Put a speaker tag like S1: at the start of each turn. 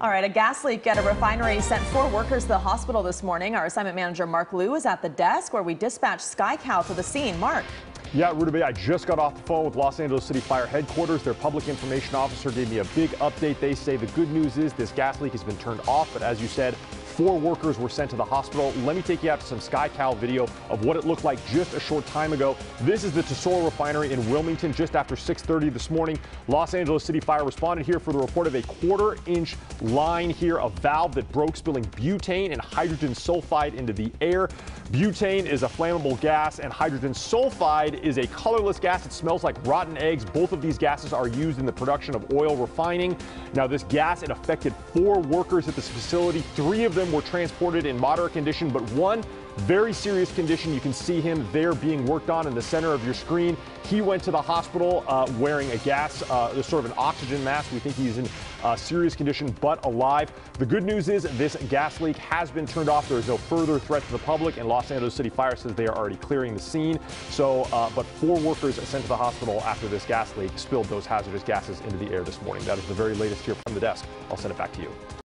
S1: All right, a gas leak at a refinery sent four workers to the hospital this morning. Our assignment manager Mark Liu is at the desk where we dispatched Sky Cal to the scene. Mark.
S2: Yeah, Rudabeh, I just got off the phone with Los Angeles City Fire Headquarters. Their public information officer gave me a big update. They say the good news is this gas leak has been turned off, but as you said, Four workers were sent to the hospital. Let me take you out to some SkyCal video of what it looked like just a short time ago. This is the Tesoro refinery in Wilmington just after 6:30 this morning. Los Angeles City Fire responded here for the report of a quarter inch line here, a valve that broke spilling butane and hydrogen sulfide into the air. Butane is a flammable gas and hydrogen sulfide is a colorless gas. It smells like rotten eggs. Both of these gases are used in the production of oil refining. Now this gas, it affected four workers at this facility. Three of them them were transported in moderate condition, but one very serious condition. You can see him there being worked on in the center of your screen. He went to the hospital uh, wearing a gas, uh, sort of an oxygen mask. We think he's in uh, serious condition but alive. The good news is this gas leak has been turned off. There is no further threat to the public, and Los Angeles City Fire says they are already clearing the scene. So, uh, but four workers sent to the hospital after this gas leak spilled those hazardous gases into the air this morning. That is the very latest here from the desk. I'll send it back to you.